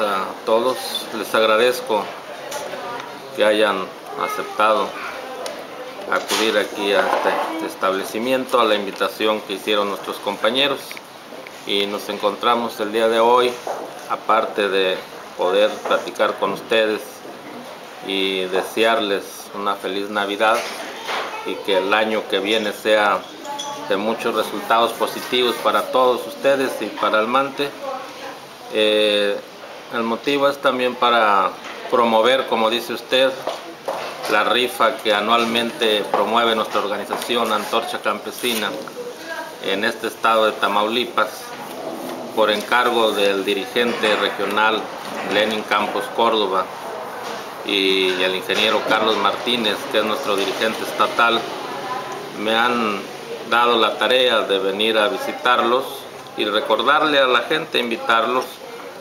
a todos. Les agradezco que hayan aceptado acudir aquí a este establecimiento, a la invitación que hicieron nuestros compañeros. Y nos encontramos el día de hoy, aparte de poder platicar con ustedes y desearles una feliz Navidad y que el año que viene sea de muchos resultados positivos para todos ustedes y para el Mante. Eh, el motivo es también para promover, como dice usted, la rifa que anualmente promueve nuestra organización Antorcha Campesina en este estado de Tamaulipas por encargo del dirigente regional Lenin Campos Córdoba y el ingeniero Carlos Martínez, que es nuestro dirigente estatal, me han dado la tarea de venir a visitarlos y recordarle a la gente, invitarlos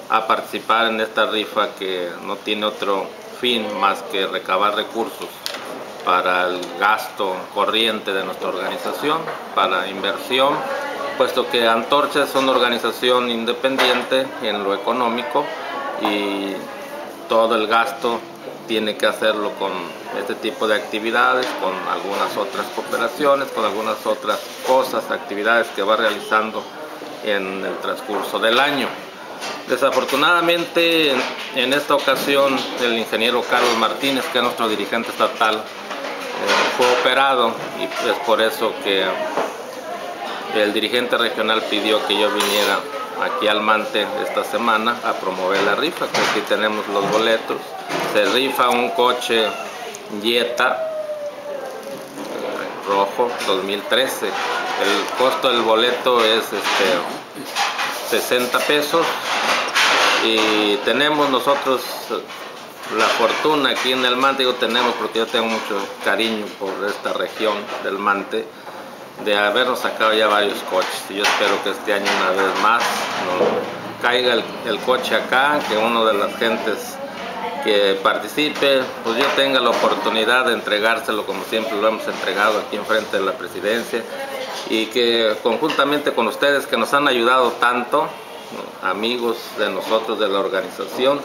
a participar en esta rifa que no tiene otro fin más que recabar recursos para el gasto corriente de nuestra organización, para inversión, puesto que Antorcha es una organización independiente en lo económico y todo el gasto tiene que hacerlo con este tipo de actividades, con algunas otras cooperaciones, con algunas otras cosas, actividades que va realizando en el transcurso del año. Desafortunadamente, en esta ocasión, el ingeniero Carlos Martínez, que es nuestro dirigente estatal, eh, fue operado y es por eso que el dirigente regional pidió que yo viniera aquí al Mante esta semana a promover la rifa, que aquí tenemos los boletos. Se rifa un coche Jetta eh, rojo 2013. El costo del boleto es este 60 pesos y tenemos nosotros la fortuna aquí en el Mante, digo tenemos porque yo tengo mucho cariño por esta región del Mante, de habernos sacado ya varios coches. Yo espero que este año una vez más no caiga el, coche acá, que uno de las gentes que participe, pues yo tenga la oportunidad de entregárselo como siempre lo hemos entregado aquí enfrente de la presidencia y que conjuntamente con ustedes que nos han ayudado tanto, amigos de nosotros de la organización,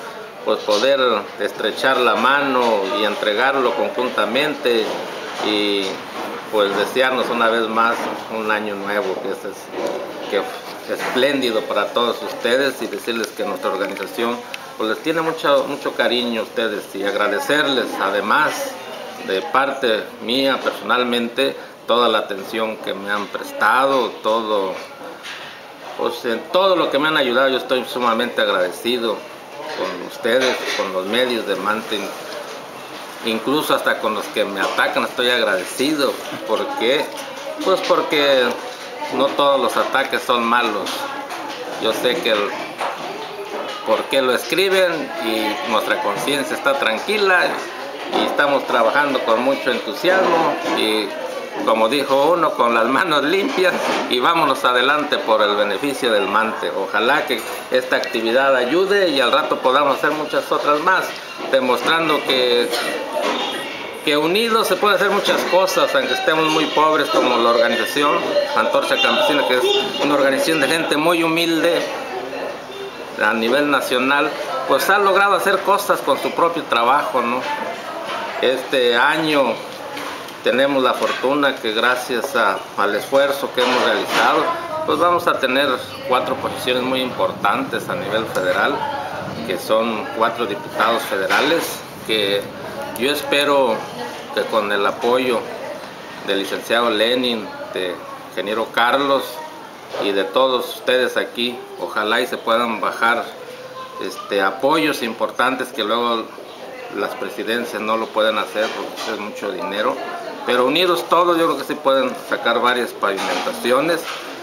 pues poder estrechar la mano y entregarlo conjuntamente y pues desearnos una vez más un año nuevo que es, que espléndido para todos ustedes y decirles que nuestra organización pues les tiene mucho, mucho cariño a ustedes y agradecerles además de parte mía personalmente toda la atención que me han prestado, todo pues en todo lo que me han ayudado yo estoy sumamente agradecido con ustedes, con los medios de Mantin, incluso hasta con los que me atacan estoy agradecido. ¿Por qué? Pues porque no todos los ataques son malos. Yo sé que el, por qué lo escriben y nuestra conciencia está tranquila y estamos trabajando con mucho entusiasmo y como dijo uno, con las manos limpias y vámonos adelante por el beneficio del mante. Ojalá que esta actividad ayude y al rato podamos hacer muchas otras más, demostrando que, que unidos se puede hacer muchas cosas, aunque estemos muy pobres como la organización Antorcha Campesina, que es una organización de gente muy humilde a nivel nacional, pues ha logrado hacer cosas con su propio trabajo, ¿no? Este año tenemos la fortuna que gracias al esfuerzo que hemos realizado, pues vamos a tener cuatro posiciones muy importantes a nivel federal, que son cuatro diputados federales, que yo espero que con el apoyo del licenciado Lenin, de ingeniero Carlos y de todos ustedes aquí, ojalá y se puedan bajar este, apoyos importantes que luego las presidencias no lo pueden hacer porque es mucho dinero pero unidos todos yo creo que sí pueden sacar varias pavimentaciones.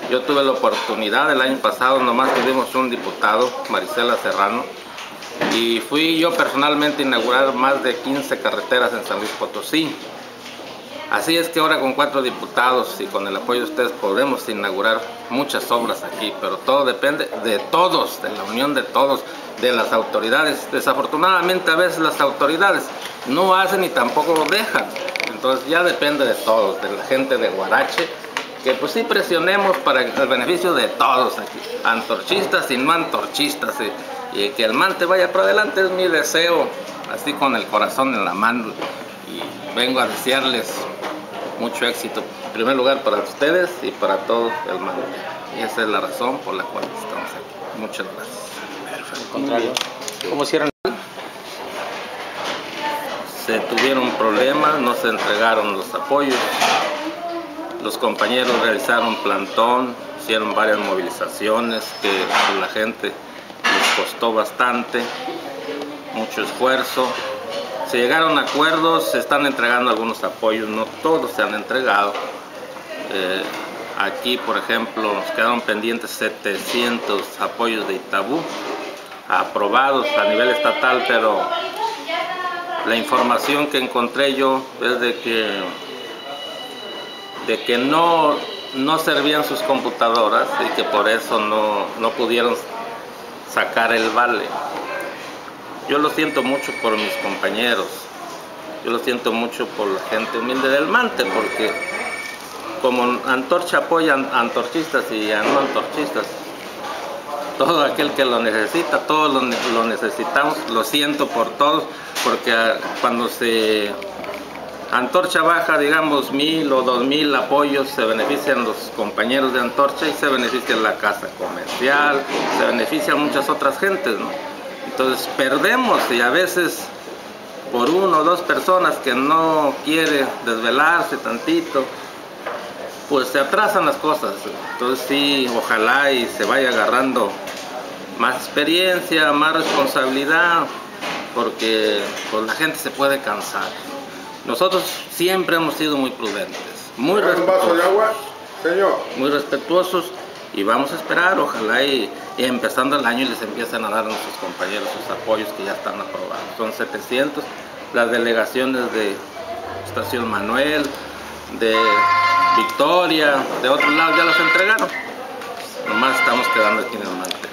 Yo tuve la oportunidad el año pasado, nomás tuvimos un diputado, Marisela Serrano, y fui yo personalmente a inaugurar más de 15 carreteras en San Luis Potosí. Así es que ahora con cuatro diputados y con el apoyo de ustedes podemos inaugurar muchas obras aquí, pero todo depende de todos, de la unión de todos, de las autoridades. Desafortunadamente a veces las autoridades no hacen y tampoco lo dejan. Entonces ya depende de todos, de la gente de Guarache, que pues sí presionemos para el beneficio de todos aquí, antorchistas y no antorchistas. y que el Mante vaya para adelante es mi deseo, así con el corazón en la mano y vengo a desearles mucho éxito, en primer lugar para ustedes y para todo el Mante. Y esa es la razón por la cual estamos aquí. Muchas gracias. contrario. ¿Cómo cierran? Se tuvieron problemas, no se entregaron los apoyos. Los compañeros realizaron plantón, hicieron varias movilizaciones que la gente les costó bastante, mucho esfuerzo. Se llegaron a acuerdos, se están entregando algunos apoyos, no todos se han entregado. Eh, aquí, por ejemplo, nos quedaron pendientes 700 apoyos de Itabú, aprobados a nivel estatal, pero la información que encontré yo es de que, de que no, no servían sus computadoras y que por eso no, no pudieron sacar el vale. Yo lo siento mucho por mis compañeros, yo lo siento mucho por la gente humilde del Mante, porque como Antorcha apoya a antorchistas y a no antorchistas, todo aquel que lo necesita, todos lo, necesitamos, lo siento por todos, porque cuando se Antorcha baja, digamos, mil o dos mil apoyos, se benefician los compañeros de Antorcha y se beneficia la casa comercial, se benefician muchas otras gentes, ¿no? Entonces perdemos y a veces por uno o dos personas que no quiere desvelarse tantito, pues se atrasan las cosas. Entonces sí, ojalá y se vaya agarrando más experiencia, más responsabilidad, porque pues, la gente se puede cansar. Nosotros siempre hemos sido muy prudentes, muy respetuosos, señor? muy respetuosos y vamos a esperar, ojalá y, y, empezando el año les empiecen a dar a nuestros compañeros sus apoyos que ya están aprobados. Son 700 las delegaciones de Estación Manuel, de Victoria, de otros lados ya las entregaron. Nomás estamos quedando aquí en el Mante.